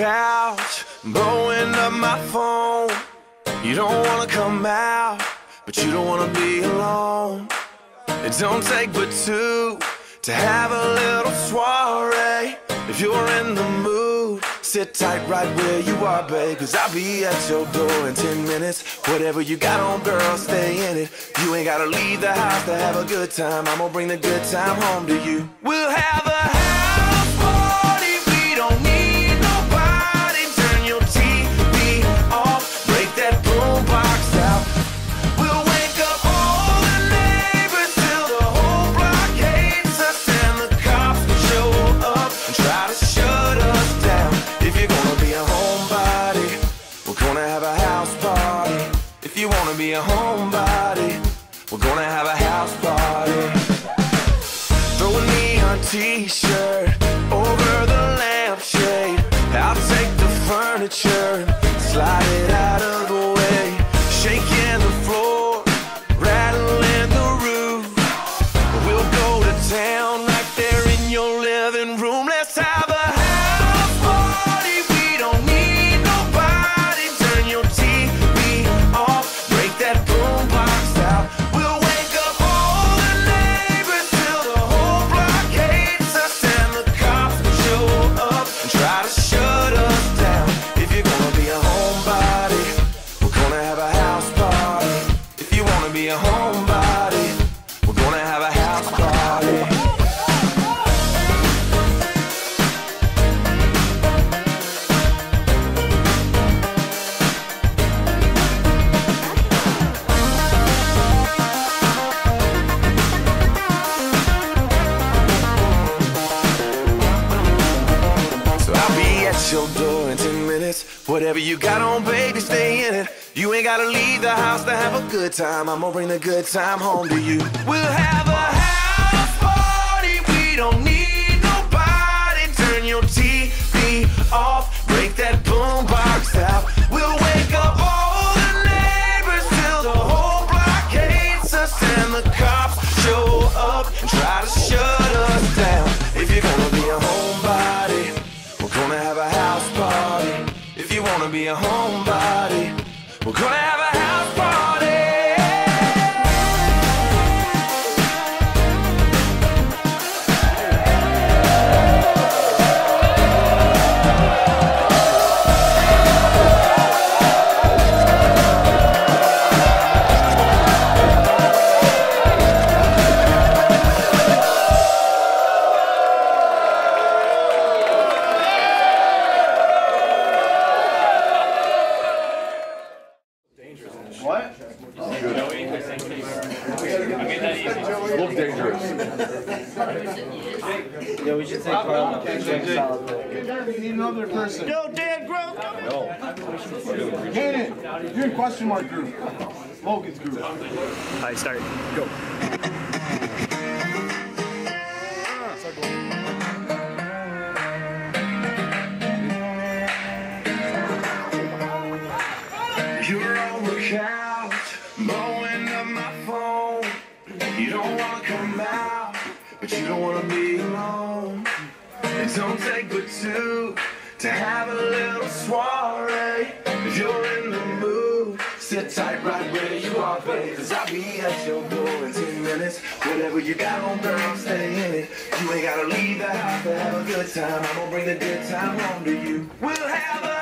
couch, blowing up my phone. You don't wanna come out, but you don't wanna be alone. It don't take but two to have a little soiree. If you're in the mood, sit tight right where you are, babe. Cause I'll be at your door in 10 minutes. Whatever you got on, girl, stay in it. You ain't gotta leave the house to have a good time. I'm gonna bring the good time home to you. We'll have be a homebody, we're gonna have a house party. Throw a neon t-shirt over the lampshade. I'll take the furniture, slide it out of the Whatever you got on, baby, stay in it. You ain't gotta leave the house to have a good time. I'm gonna bring the good time home to you. We'll have a house party. We don't need Be a homebody, we're gonna have Look dangerous. Yeah, we should say Carl. We need another person. Yo, Dan Grove, come Cannon, you're in question mark group. Logan's group. Alright, start. Go. You're on the couch, blowing up my phone. You don't wanna come out, but you don't wanna be alone. It don't take but two to have a little soiree. If you're in the mood, sit tight right where you are, babe. Cause I'll be at your door in 10 minutes. Whatever you got on, girl, stay in it. You ain't gotta leave the house to have a good time. I'm gonna bring the good time home to you. We'll have a